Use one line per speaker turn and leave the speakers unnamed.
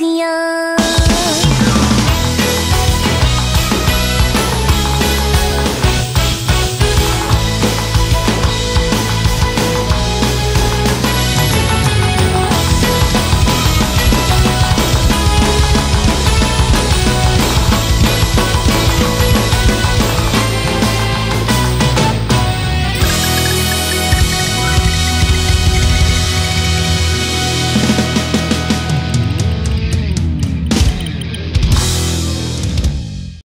くよ